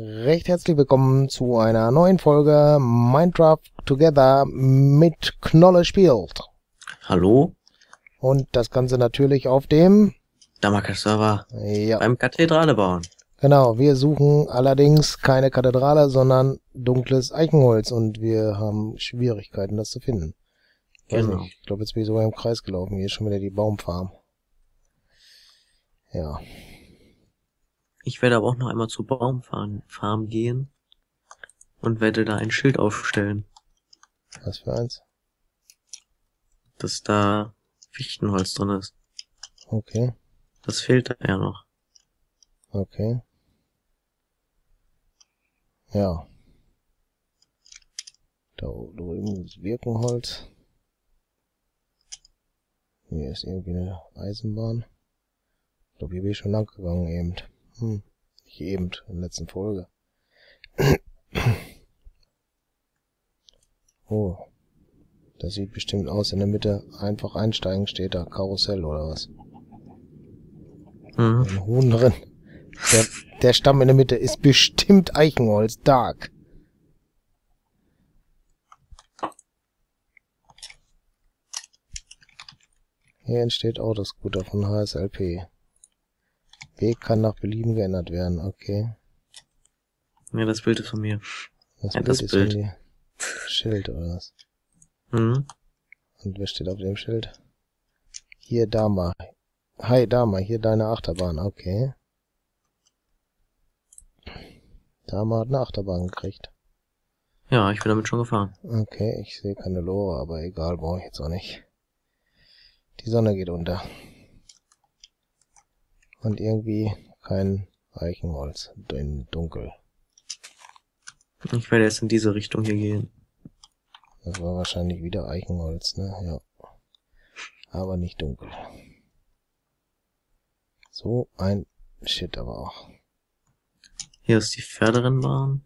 Recht herzlich willkommen zu einer neuen Folge Minecraft Together mit Knolle spielt. Hallo, Und das Ganze natürlich auf dem... Damaka-Server Ja, beim Kathedrale bauen. genau. Wir suchen allerdings keine Kathedrale, sondern dunkles Eichenholz. Und wir haben Schwierigkeiten, das zu finden. Weiß Genau. nicht. Ich glaube, jetzt bin ich sogar im Kreis gelaufen. Hier ist schon wieder die Baumfarm. Ja, Ich werde aber auch noch einmal zur Baumfarm Farm gehen und werde da ein Schild aufstellen, was für eins? dass da Fichtenholz drin ist. Okay, Das fehlt da ja noch. okay. Ja. Da drüben ist Birkenholz. Hier ist irgendwie eine Eisenbahn. Ich glaube, hier bin ich schon lang gegangen eben. Hm. Nicht eben, in der letzten Folge. Oh. Das sieht bestimmt aus. In der Mitte einfach einsteigen steht da Karussell oder was. Mhm. Ein Huhn drin. Der, der Stamm in der Mitte ist bestimmt Eichenholz. Dark. Hier entsteht Autoscooter von HSLP. Weg kann nach Belieben geändert werden. Okay. Ja, das Bild ist von mir. Das Ja, Bild das ist Bild. irgendwie Schild oder was? Mhm. Und wer steht auf dem Schild? Hier Dama. Hi Dama, hier deine Achterbahn. Okay. Dama hat eine Achterbahn gekriegt. Ja, ich bin damit schon gefahren. Okay, ich sehe keine Lore, aber egal, brauche ich jetzt auch nicht. Die Sonne geht unter. Und irgendwie kein Eichenholz in dunkel. Ich werde jetzt in diese Richtung hier gehen. Das war wahrscheinlich wieder Eichenholz, ne? Ja. Aber nicht dunkel. So ein Shit aber auch. Hier ist die Pferderennbahn.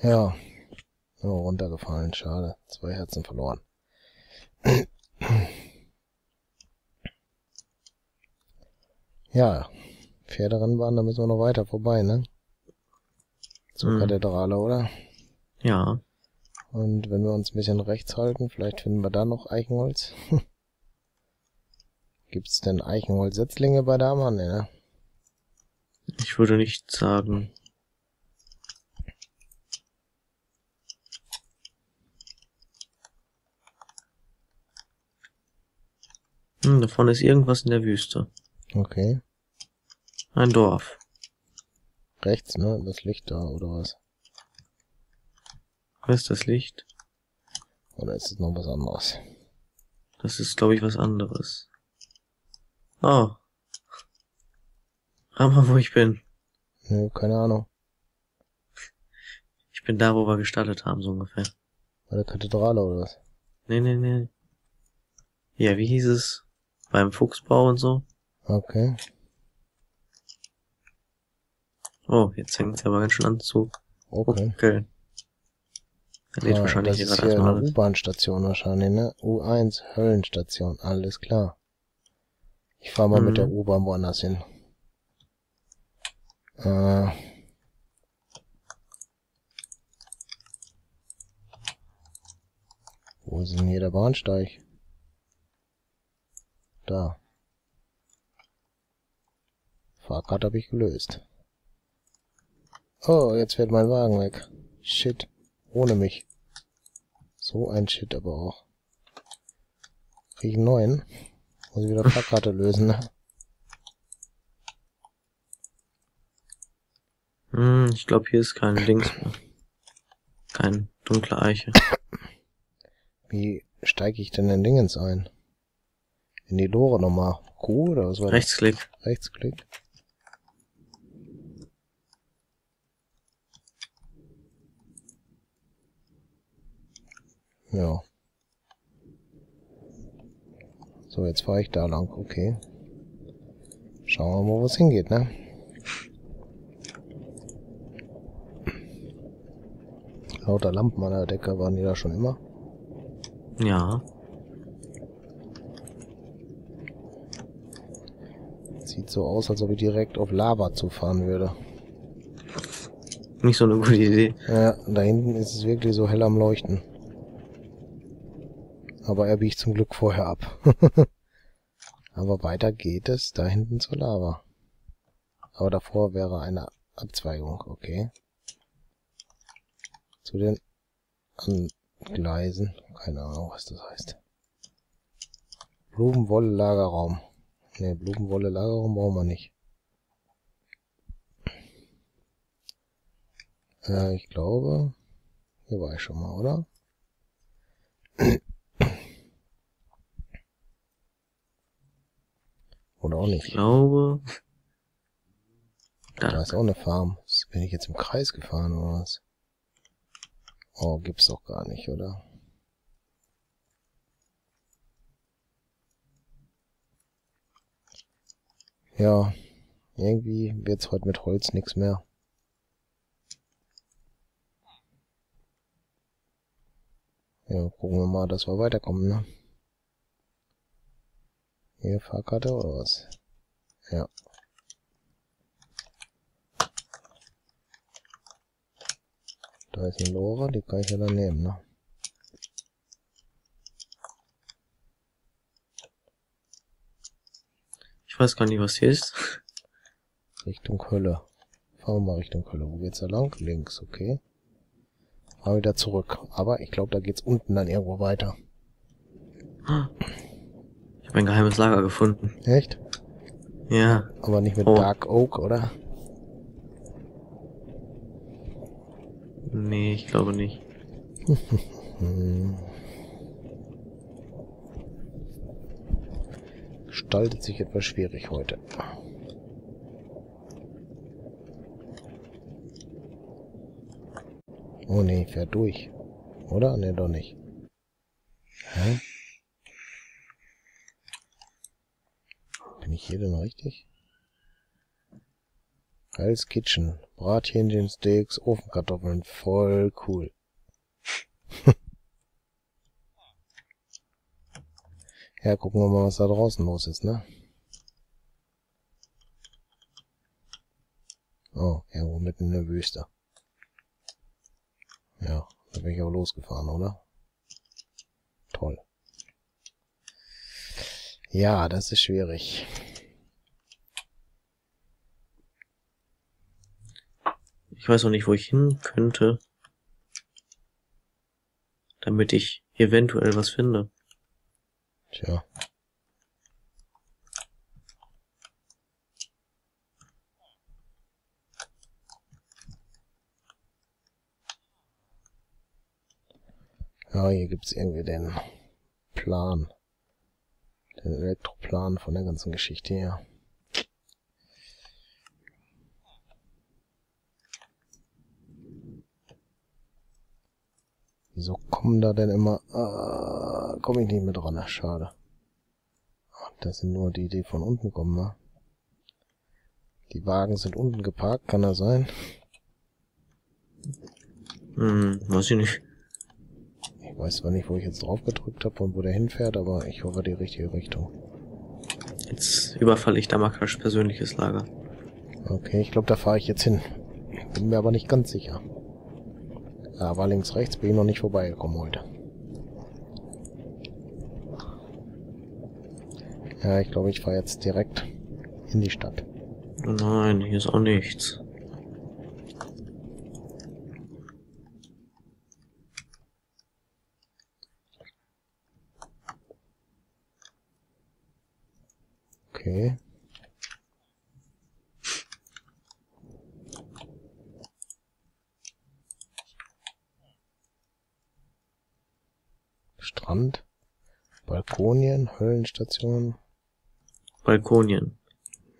Ja. Oh, runtergefallen, schade. Zwei Herzen verloren. Ja, Pferderennbahn, da müssen wir noch weiter vorbei, ne? Zur Mhm. Kathedrale, oder? Ja. Und wenn wir uns ein bisschen rechts halten, vielleicht finden wir da noch Eichenholz. Gibt's denn Eichenholz-Setzlinge bei Dama? Nee, ne? Ich würde nicht sagen. Hm, da vorne ist irgendwas in der Wüste. Okay. Ein Dorf. Rechts, ne? Das Licht da, oder was? Wo ist das Licht? Oder ist es noch was anderes? Das ist, glaube ich, was anderes. Oh. Rat mal, wo ich bin. Nö, keine Ahnung. Ich bin da, wo wir gestartet haben, so ungefähr. Bei der Kathedrale oder was? Nee, nee, nee. Ja, wie hieß es? Beim Fuchsbau und so? Okay. Oh, jetzt fängt es aber ganz schön an zu Okay. Er lädt Ah, wahrscheinlich das ist hier eine. U-Bahn-Station wahrscheinlich, ne? U1 Höllenstation, alles klar. Ich fahre mal mit Mhm. der U-Bahn woanders hin. Äh. Wo ist denn hier der Bahnsteig? Da. Fahrkarte habe ich gelöst. Oh, jetzt fährt mein Wagen weg. Shit. Ohne mich. So ein Shit aber auch. Krieg ich einen neuen? Muss ich wieder Fahrkarte lösen, ne? Hm, ich glaube, hier ist kein Dings mehr. Kein dunkle Eiche. Wie steige ich denn in Dingens ein? In die Lore nochmal. Q oder was war das? Rechtsklick. Rechtsklick. Ja. So, jetzt fahre ich da lang. Okay. Schauen wir mal, wo es hingeht, ne? Lauter Lampen an der Decke waren die da schon immer. Ja. Sieht so aus, als ob ich direkt auf Lava zufahren würde. Nicht so eine gute Idee. Ja, da hinten ist es wirklich so hell am Leuchten. Aber er biegt zum Glück vorher ab. Aber weiter geht es da hinten zur Lava. Aber davor wäre eine Abzweigung, okay. Zu den Angleisen. Keine Ahnung, was das heißt. Blumenwolle-Lagerraum. Ne, Blumenwolle-Lagerraum brauchen wir nicht. Äh, ich glaube, hier war ich schon mal, oder? Auch Ich nicht. glaube. Da Da. ist auch eine Farm. Bin ich jetzt im Kreis gefahren oder was? Oh, gibt's doch gar nicht, oder? Ja, irgendwie wird's heute mit Holz nix mehr. Ja, gucken wir mal, dass wir weiterkommen, ne? Hier, Fahrkarte oder was? Ja. Da ist eine Lore, die kann ich ja dann nehmen, ne? Ich weiß gar nicht, was hier ist. Richtung Hölle. Fahren wir mal Richtung Hölle. Wo geht's da lang? Links, okay. Fahren wieder zurück. Aber ich glaube, da geht's unten dann irgendwo weiter. Ein geheimes Lager gefunden. Echt? Ja. Aber nicht mit Oh. Dark Oak, oder? Nee, ich glaube nicht. Gestaltet sich etwas schwierig heute. Oh nee, fährt durch. Oder? Nee, doch nicht. Hä? Bin ich hier denn richtig? Hell's Kitchen. Brathähnchen, Steaks, Ofenkartoffeln. Voll cool. Ja, gucken wir mal, was da draußen los ist, ne? Oh, irgendwo mitten in der Wüste. Ja, da bin ich auch losgefahren, oder? Ja, das ist schwierig. Ich weiß auch nicht, wo ich hin könnte. Damit ich eventuell was finde. Tja. Ja, hier gibt's irgendwie den Plan. Den Elektroplan von der ganzen Geschichte her. Wieso kommen da denn immer... Ah, komme ich nicht mehr dran, schade. Das sind nur die, die von unten kommen, ne? Die Wagen sind unten geparkt, kann das sein? Hm, weiß ich nicht. Ich weiß zwar nicht, wo ich jetzt drauf gedrückt habe und wo der hinfährt, aber ich hoffe die richtige Richtung. Jetzt überfalle ich Damakash persönliches Lager. Okay, ich glaube, da fahre ich jetzt hin. Bin mir aber nicht ganz sicher. Ja, war links, rechts, bin ich noch nicht vorbeigekommen heute. Ja, ich glaube, ich fahre jetzt direkt in die Stadt. Nein, hier ist auch nichts. Okay. Strand, Balkonien, Höllenstation. Balkonien.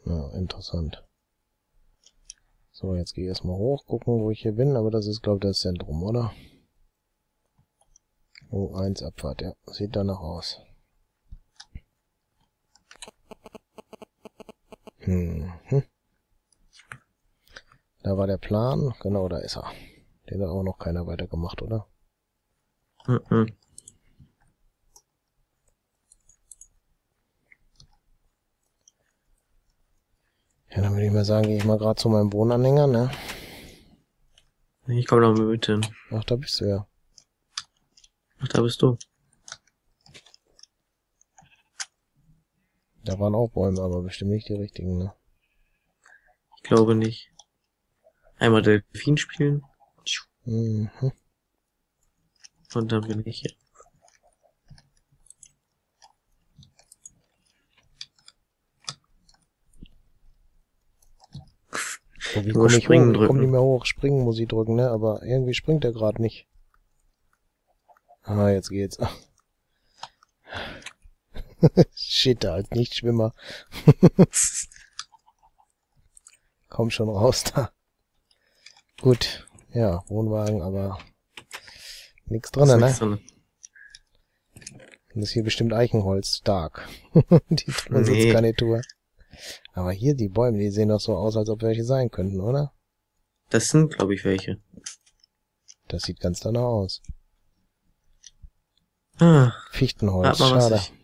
Ja, interessant. So, jetzt gehe ich erstmal hoch, gucken, wo ich hier bin, aber das ist, glaube ich, das Zentrum, oder? Oh, eins Abfahrt, ja. Sieht danach aus. Hm. hm. Da war der Plan. Genau, da ist er. Den hat auch noch keiner weitergemacht, oder? Mhm. Ja, dann würde ich mal sagen, gehe ich mal gerade zu meinem Wohnanhänger, ne? Ich komme noch mit hin. Ach, da bist du ja. Ach, da bist du. Da waren auch Bäume, aber bestimmt nicht die richtigen, ne? Ich glaube nicht. Einmal Delfin spielen Mhm. und dann bin ich hier. So, wie Nur komm ich springen hoch? Ich komm drücken. nicht mehr hoch. Springen muss ich drücken, ne? Aber irgendwie springt er gerade nicht. Ah, jetzt geht's. Shit, als Nichtschwimmer. Komm schon raus da. Gut. Ja, Wohnwagen, aber nichts drin, ne? nichts drin. Das ist hier bestimmt Eichenholz, stark. die tun Nee. jetzt keine Tour. Aber hier, die Bäume, die sehen doch so aus, als ob welche sein könnten, oder? Das sind, glaube ich, welche. Das sieht ganz danach aus. Ah, Fichtenholz, mal, schade. ich...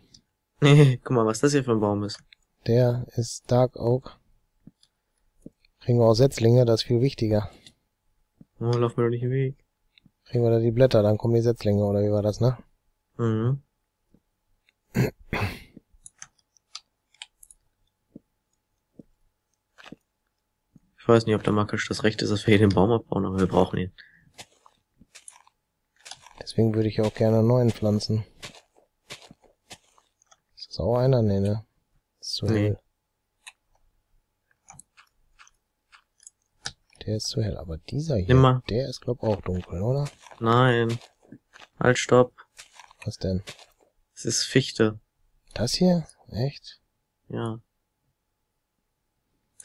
Nee, guck mal, was das hier für ein Baum ist. Der ist Dark Oak. Kriegen wir auch Setzlinge, das ist viel wichtiger. Oh, lauf mir doch nicht im Weg. Kriegen wir da die Blätter, dann kommen die Setzlinge, oder wie war das, ne? Mhm. Weiß nicht, ob der Markisch das Recht ist, dass wir hier den Baum abbauen, aber wir brauchen ihn. Deswegen würde ich auch gerne einen neuen pflanzen. Ist das auch einer? Nee, ne? Ist zu Nee. hell. Der ist zu hell, aber dieser hier, Nimm mal. der ist glaub auch dunkel, oder? Nein. Halt, stopp. Was denn? Es ist Fichte. Das hier? Echt? Ja.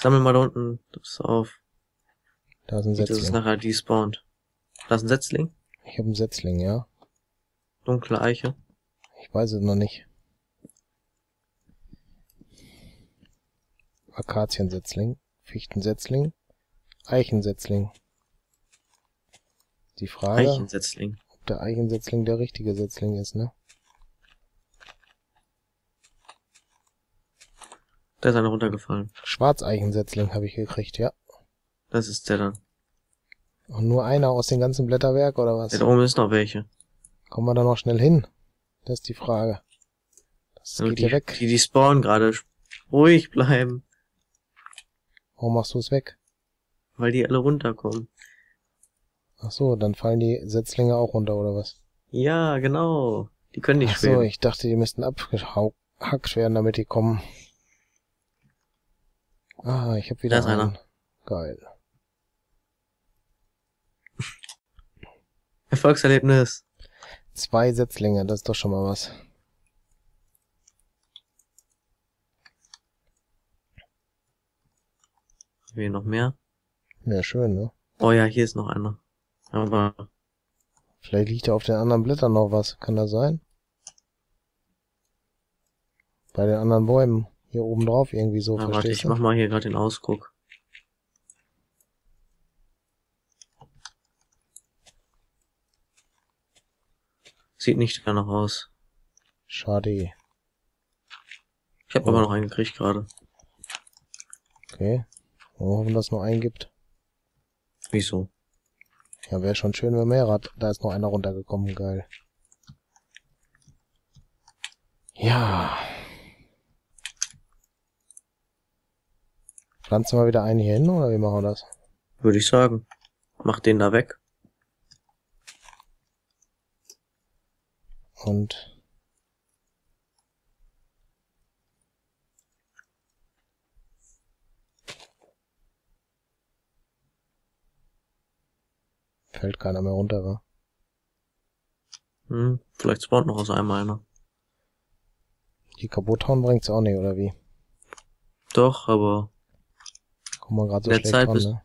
Sammel mal da unten das auf. Da ist ein Nicht, dass es Setzling. nachher despawnt. Da ist ein Setzling. Ich habe einen Setzling, ja. Dunkle Eiche. Ich weiß es noch nicht. Akaziensetzling, Fichtensetzling, Eichensetzling. Die Frage, Eichensetzling. ob der Eichensetzling der richtige Setzling ist, ne? Da ist einer runtergefallen. Schwarzeichensetzling habe ich gekriegt, ja. Das ist der dann. Und nur einer aus dem ganzen Blätterwerk oder was? Ja, da oben ist noch welche. Kommen wir da noch schnell hin? Das ist die Frage. Das Und geht die, hier weg. die, die spawnen gerade. Ruhig bleiben. Warum machst du es weg? Weil die alle runterkommen. Ach so, dann fallen die Setzlinge auch runter oder was? Ja, genau. Die können nicht Ach so, schweben. ich dachte, die müssten abgehackt werden, damit die kommen. Ah, ich habe wieder Da ist einer. einen. Geil. Erfolgserlebnis. Zwei Setzlinge, das ist doch schon mal was. Haben wir noch mehr? Ja, schön, ne? Oh ja, hier ist noch einer. Aber Vielleicht liegt da auf den anderen Blättern noch was. Kann das sein? Bei den anderen Bäumen. Hier oben drauf irgendwie so, ah, warte, ich du? mach mal hier gerade den Ausguck. Sieht nicht danach aus. Schade. Ich habe Oh. aber noch einen gekriegt gerade. Okay. Wir hoffen, dass es noch einen gibt. Wieso? Ja, wäre schon schön, wenn mehr hat. Da ist noch einer runtergekommen. Geil. Ja. Pflanzen wir wieder einen hier hin, oder wie machen wir das? Würde ich sagen. Mach den da weg. Und fällt keiner mehr runter, wa? Hm, vielleicht spawnt noch aus einem einer. Die kaputt hauen bringt's auch nicht, oder wie? Doch, aber Kommt man gerade so schlecht Zeit dran, ist- ne?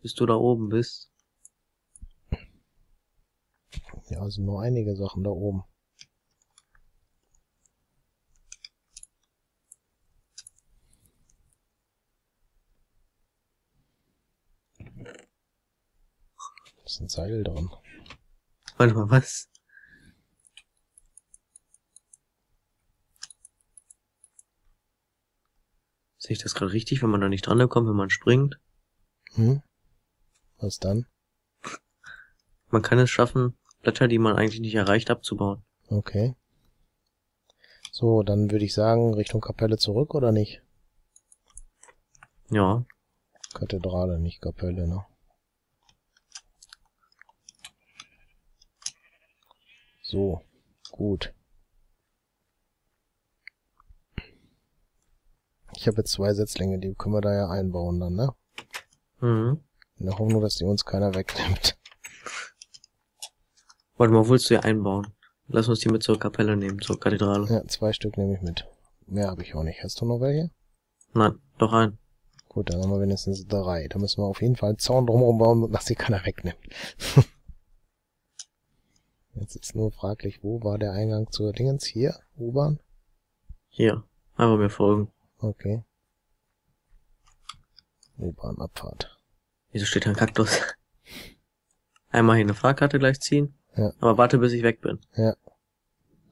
bis du da oben bist. Ja, also nur einige Sachen da oben. ist ein Seil drin. Warte mal, was? Sehe ich das gerade richtig, wenn man da nicht dran kommt, wenn man springt? Hm? Was dann? Man kann es schaffen, Blätter, die man eigentlich nicht erreicht, abzubauen. Okay. So, dann würde ich sagen, Richtung Kapelle zurück, oder nicht? Ja. Kathedrale, nicht Kapelle, ne? So, gut. Ich habe jetzt zwei Setzlinge, die können wir da ja einbauen dann, ne? Mhm. In der Hoffnung, dass die uns keiner wegnimmt. Warte mal, willst du die einbauen? Lass uns die mit zur Kapelle nehmen, zur Kathedrale. Ja, zwei Stück nehme ich mit. Mehr habe ich auch nicht. Hast du noch welche? Nein, doch ein. Gut, dann haben wir wenigstens drei. Da müssen wir auf jeden Fall einen Zaun drumherum bauen, dass sie keiner wegnimmt. Jetzt ist nur fraglich, wo war der Eingang zur Dingens? Hier? U-Bahn? Hier. Einfach mir folgen. Okay. U-Bahn-Abfahrt. Wieso steht da ein Kaktus? Einmal hier eine Fahrkarte gleich ziehen. Ja. Aber warte, bis ich weg bin. Ja.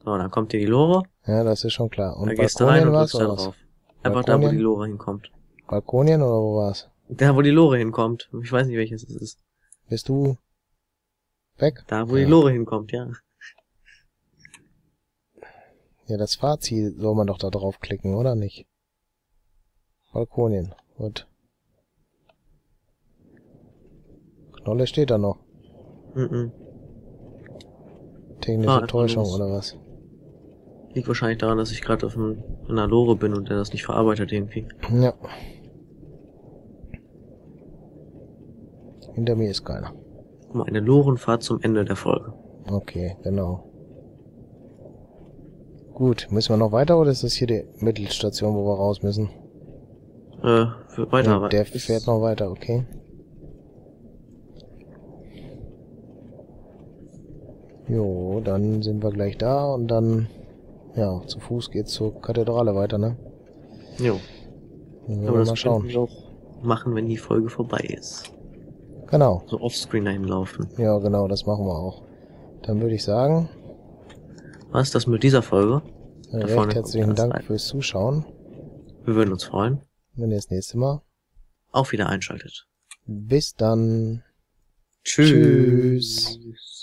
So, dann kommt hier die Lore. Ja, das ist schon klar. Und dann gehst du rein Balkonien und drückst da drauf. Einfach da, wo Balkonien? die Lore hinkommt. Balkonien oder wo war's? Da, wo die Lore hinkommt. Ich weiß nicht, welches es ist. Bist du weg? Da, wo Ja. die Lore hinkommt, ja. Ja, das Fahrziel soll man doch da draufklicken, oder nicht? Balkonien. Gut. Knolle steht da noch. Mhm. Technische Ah, Täuschung oder was? Liegt wahrscheinlich daran, dass ich gerade auf einer Lore bin und der das nicht verarbeitet irgendwie. Ja. Hinter mir ist keiner. Guck mal, eine Lorenfahrt zum Ende der Folge. Okay, genau. Gut, müssen wir noch weiter oder ist das hier die Mittelstation, wo wir raus müssen? Äh, weiter. Ja, der fährt noch weiter, okay. Jo, dann sind wir gleich da und dann, ja, zu Fuß geht's zur Kathedrale weiter, ne? Jo. Dann Aber wir das mal schauen. wir auch machen, wenn die Folge vorbei ist. Genau. So offscreen dahin laufen. Ja, genau, das machen wir auch. Dann würde ich sagen, Was ist das mit dieser Folge? recht herzlichen Dank rein. fürs Zuschauen. Wir würden uns freuen. Wenn ihr das nächste Mal. Auch wieder einschaltet. Bis dann. Tschüss. Tschüss.